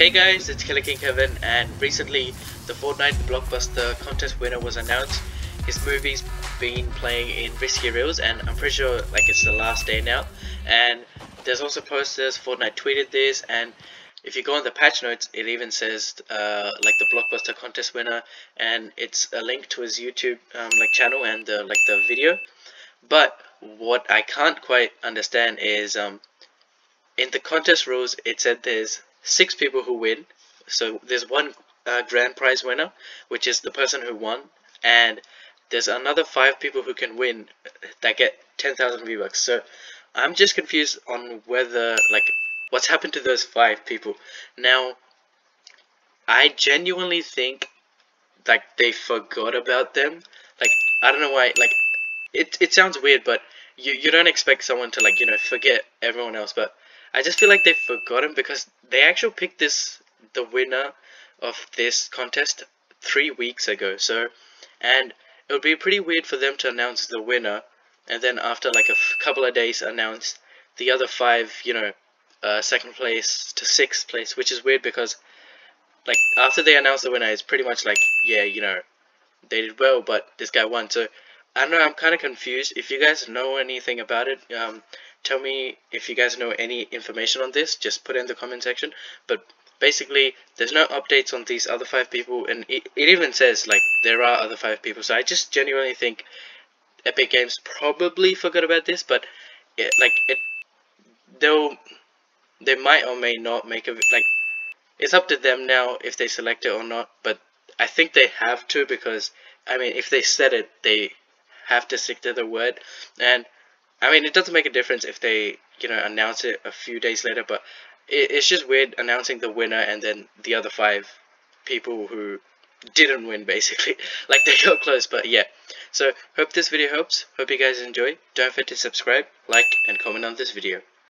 Hey guys, it's Killer King Kevin, and recently the Fortnite Blockbuster contest winner was announced. His movie's been playing in Risky Reels, and I'm pretty sure like it's the last day now. And there's also posters. Fortnite tweeted this, and if you go on the patch notes, it even says uh, like the Blockbuster contest winner, and it's a link to his YouTube um, like channel and the, like the video. But what I can't quite understand is um, in the contest rules, it said there's six people who win. So there's one uh, grand prize winner, which is the person who won, and there's another five people who can win that get 10,000 V-Bucks. So I'm just confused on whether, like, what's happened to those five people. Now, I genuinely think, like, they forgot about them. Like, I don't know why, like, it, it sounds weird, but you, you don't expect someone to, like, you know, forget everyone else, but I just feel like they've forgotten because they actually picked this the winner of this contest three weeks ago. So, and it would be pretty weird for them to announce the winner and then after like a couple of days announce the other five, you know, uh, second place to sixth place, which is weird because like after they announce the winner, it's pretty much like yeah, you know, they did well, but this guy won. So I don't know. I'm kind of confused. If you guys know anything about it, um, tell me if you guys know any information on this just put it in the comment section. But basically there's no updates on these other five people and it, it even says like there are other five people. So i just genuinely think epic games probably forgot about this but it, like it they'll they might or may not make a like it's up to them now if they select it or not but i think they have to because i mean if they said it they have to stick to the word. And I mean, it doesn't make a difference if they, you know, announce it a few days later, but it, it's just weird announcing the winner and then the other five people who didn't win, basically. like, they got close, but yeah. So, hope this video helps. Hope you guys enjoy. Don't forget to subscribe, like, and comment on this video.